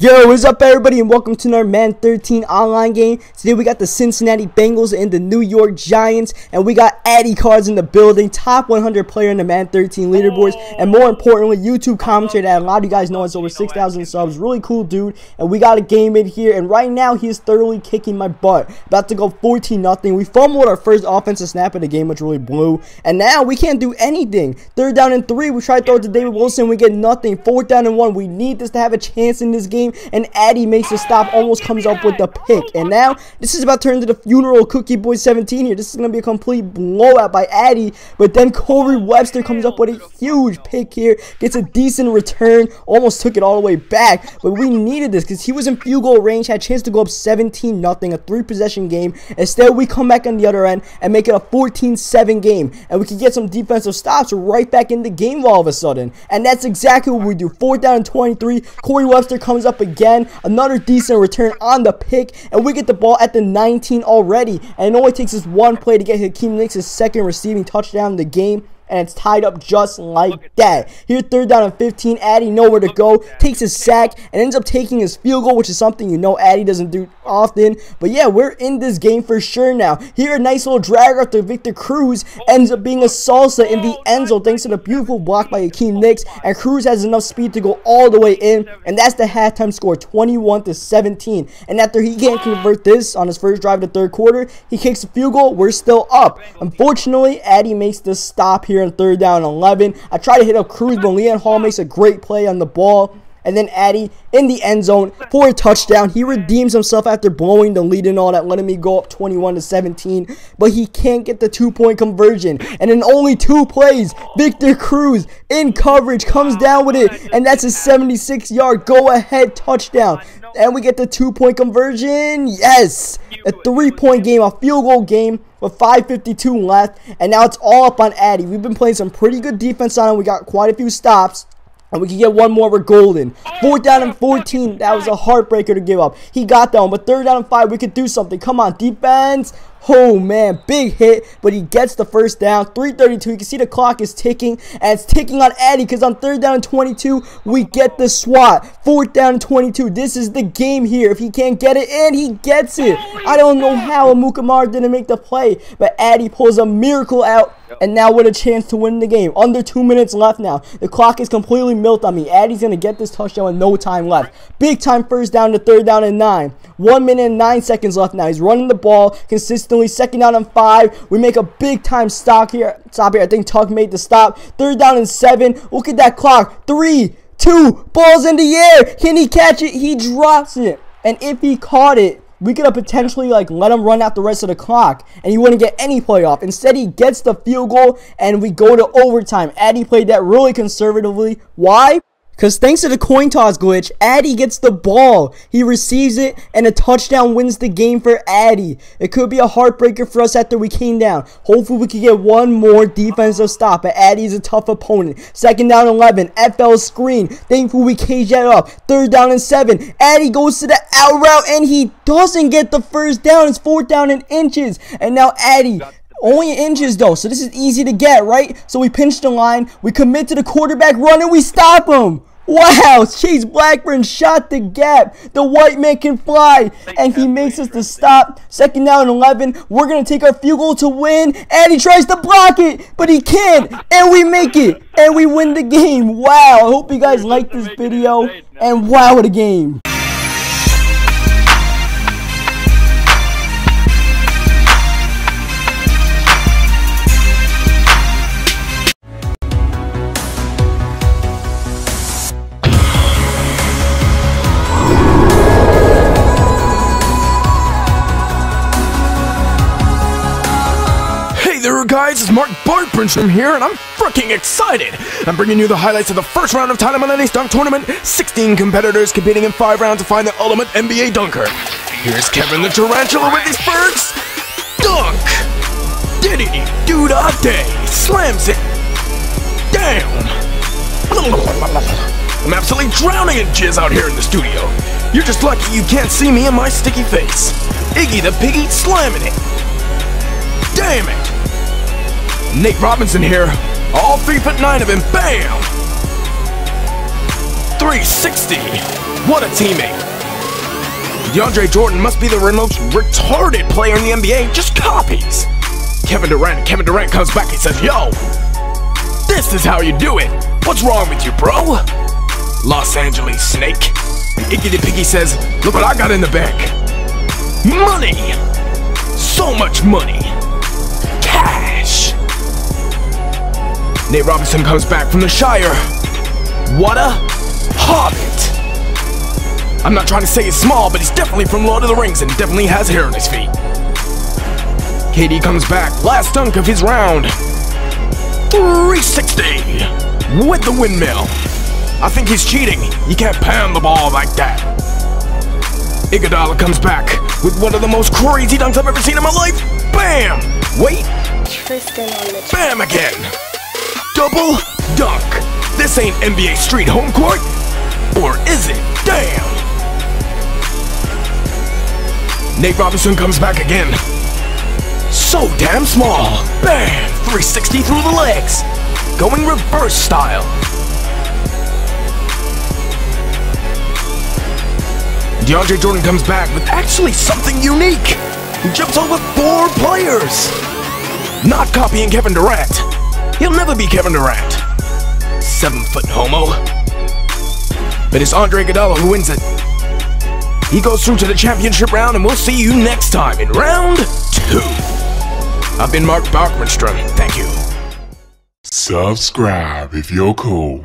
Yo, what's up everybody and welcome to another Madden 13 online game. Today we got the Cincinnati Bengals and the New York Giants and we got Addy cards in the building, top 100 player in the Madden 13 leaderboards and more importantly YouTube commentary that a lot of you guys know has over 6,000 subs, really cool dude and we got a game in here and right now he is thoroughly kicking my butt, about to go 14 nothing. We fumbled our first offensive snap of the game which really blew and now we can't do anything. Third down and three, we try to throw it to David Wilson, we get nothing. Fourth down and one, we need this to have a chance in this game game, and Addy makes a stop, almost comes up with the pick. And now, this is about to turn into the funeral Cookie Boy 17 here. This is going to be a complete blowout by Addy, but then Corey Webster comes up with a huge pick here, gets a decent return, almost took it all the way back, but we needed this because he was in field goal range, had a chance to go up 17 nothing, a three possession game. Instead, we come back on the other end and make it a 14-7 game, and we can get some defensive stops right back in the game all of a sudden. And that's exactly what we do. Fourth down and 23, Corey Webster comes up again. Another decent return on the pick. And we get the ball at the 19 already. And it only takes us one play to get Hakeem Nicks' second receiving touchdown in the game and it's tied up just like that. Here, third down and 15, Addy nowhere to go, takes his sack, and ends up taking his field goal, which is something you know Addy doesn't do often. But yeah, we're in this game for sure now. Here, a nice little drag after Victor Cruz ends up being a salsa in the end zone thanks to the beautiful block by Hakeem Nicks. and Cruz has enough speed to go all the way in, and that's the halftime score, 21 to 17. And after he can't convert this on his first drive of the third quarter, he kicks a field goal. We're still up. Unfortunately, Addy makes the stop here here third down 11. I try to hit up Cruz, but Leon Hall makes a great play on the ball. And then Addy in the end zone for a touchdown. He redeems himself after blowing the lead and all that, letting me go up 21 to 17. But he can't get the two-point conversion. And in only two plays, Victor Cruz in coverage comes down with it. And that's a 76-yard go-ahead touchdown. And we get the two-point conversion. Yes! A three-point game, a field goal game with 5.52 left. And now it's all up on Addy. We've been playing some pretty good defense on him. We got quite a few stops. And we can get one more We're Golden. Fourth down and 14. That was a heartbreaker to give up. He got that one. But third down and five, we could do something. Come on, defense. Oh, man. Big hit. But he gets the first down. 332. You can see the clock is ticking. And it's ticking on Addy. Because on third down and 22, we get the swat. Fourth down and 22. This is the game here. If he can't get it in, he gets it. I don't know how Amukamara didn't make the play. But Addy pulls a miracle out and now with a chance to win the game. Under two minutes left now. The clock is completely milked on me. Addy's going to get this touchdown with no time left. Big time first down to third down and nine. One minute and nine seconds left now. He's running the ball consistently. Second down and five. We make a big time stop here. Stop here. I think Tuck made the stop. Third down and seven. Look at that clock. Three, two, balls in the air. Can he catch it? He drops it. And if he caught it, we could have potentially like let him run out the rest of the clock and he wouldn't get any playoff. Instead, he gets the field goal and we go to overtime. Addy played that really conservatively. Why? Because thanks to the coin toss glitch, Addy gets the ball. He receives it, and a touchdown wins the game for Addy. It could be a heartbreaker for us after we came down. Hopefully, we can get one more defensive stop, but Addy is a tough opponent. Second down 11, FL screen. Thankfully, we cage that up. Third down and 7. Addy goes to the out route, and he doesn't get the first down. It's fourth down in inches. And now Addy only inches though, so this is easy to get, right? So we pinch the line, we commit to the quarterback run, and we stop him. Wow, Chase Blackburn shot the gap. The white man can fly, and he makes us the stop. Second down and 11. We're going to take our field goal to win, and he tries to block it, but he can't, and we make it, and we win the game. Wow, I hope you guys like this video, and wow, what a game. It's Mark Bartbridge from here, and I'm freaking excited! I'm bringing you the highlights of the first round of Title Ace Dunk Tournament, 16 competitors competing in 5 rounds to find the ultimate NBA dunker. Here's Kevin the Tarantula with his first dunk! Diddy do da day! Slams it down! I'm absolutely drowning in jizz out here in the studio. You're just lucky you can't see me and my sticky face. Iggy the Piggy slamming it. Damn it! Nate Robinson here. All three foot nine of him. Bam! 360. What a teammate. DeAndre Jordan must be the most retarded player in the NBA, just copies. Kevin Durant, Kevin Durant comes back, he says, Yo, this is how you do it. What's wrong with you, bro? Los Angeles Snake. Iggy Piggy says, Look what I got in the bank. Money! So much money! Nate Robinson comes back from the Shire. What a hobbit! I'm not trying to say he's small, but he's definitely from Lord of the Rings and definitely has hair on his feet. KD comes back, last dunk of his round. 360 with the windmill. I think he's cheating. You can't pound the ball like that. Iguodala comes back with one of the most crazy dunks I've ever seen in my life. Bam! Wait. Tristan on the Bam again. Double dunk. This ain't NBA Street home court. Or is it? Damn. Nate Robinson comes back again. So damn small. Bam! 360 through the legs. Going reverse style. DeAndre Jordan comes back with actually something unique. He jumps over four players. Not copying Kevin Durant. He'll never be Kevin Durant. Seven foot homo. But it's Andre Iguodala who wins it. He goes through to the championship round, and we'll see you next time in round two. I've been Mark Bachmanstrom. Thank you. Subscribe if you're cool.